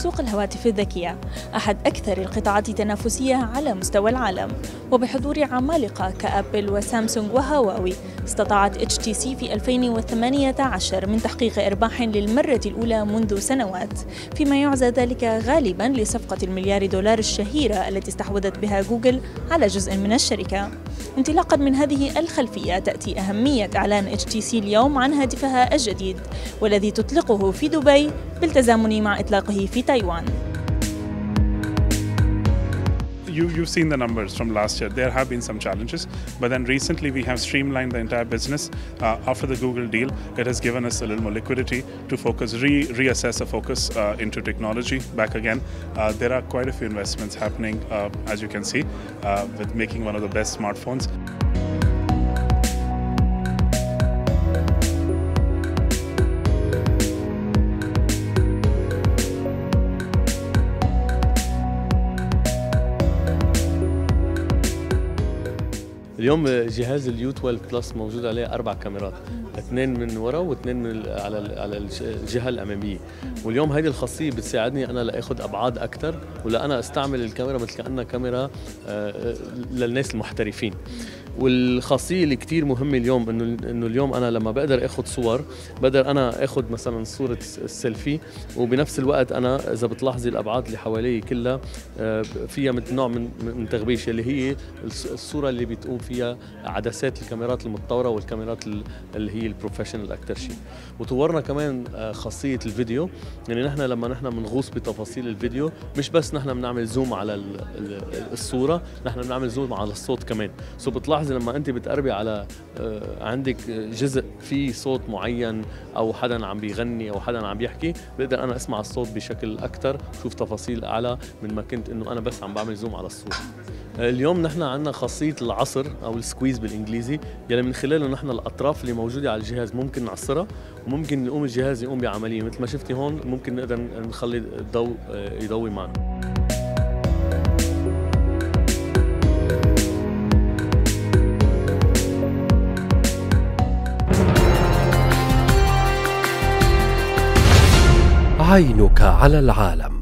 سوق الهواتف الذكية أحد أكثر القطاعات تنافسية على مستوى العالم. وبحضور عمالقة كأبل وسامسونج وهواوي استطاعت HTC في 2018 من تحقيق إرباح للمرة الأولى منذ سنوات. فيما يعزى ذلك غالبا لصفقة المليار دولار الشهيرة التي استحوذت بها جوجل على جزء من الشركة. انطلاقا من هذه الخلفية تأتي أهمية إعلان HTC اليوم عن هاتفها الجديد والذي تطلقه في دبي بالتزامن مع إطلاقه في تايوان. You, you've seen the numbers from last year. There have been some challenges, but then recently we have streamlined the entire business. Uh, after the Google deal, it has given us a little more liquidity to focus, re reassess a focus uh, into technology back again. Uh, there are quite a few investments happening, uh, as you can see, uh, with making one of the best smartphones. اليوم جهاز ال U12 plus موجود عليه أربع كاميرات اثنين من ورا واثنين من على على الجهة الأمامية. واليوم هذه الخاصية بتساعدني أنا لآخذ أبعاد أكثر ولا أنا أستعمل الكاميرا مثل كأنها كاميرا آه، للناس المحترفين. والخاصيه اللي كثير مهمه اليوم إنه إنه اليوم أنا لما بقدر اخذ صور بقدر أنا اخذ مثلا صورة السيلفي وبنفس الوقت أنا إذا بتلاحظي الأبعاد اللي حوالي كلها آه، فيها نوع من من تغبيش اللي هي الصورة اللي بتقوم فيها عدسات الكاميرات المتطورة والكاميرات اللي هي ال professional أكثر شيء. وطورنا كمان آه، خاصية الفيديو يعني نحن لما نحن بنغوص بتفاصيل الفيديو مش بس نحن بنعمل zoom على الصورة نحن بنعمل zoom على الصوت كمان. so بتلاحظي لما أنت بتقربي على آه، عندك جزء فيه صوت معين أو حدا عم بيغني أو حدا عم بيحكي بقدر أنا أسمع الصوت بشكل أكثر شوف تفاصيل أعلى من ما كنت إنه أنا بس عم بعمل zoom على الصورة اليوم نحن عندنا خاصية العصر أو ال squeeze بالإنجليزي يلي من خلاله نحن الأطراف اللي موجودة على الجهاز ممكن نعصرها وممكن يقوم الجهاز يقوم بعملية. مثل ما شفتي هون ممكن نقدر نخلي الضوء آه، يضوي معنا. عينك على العالم.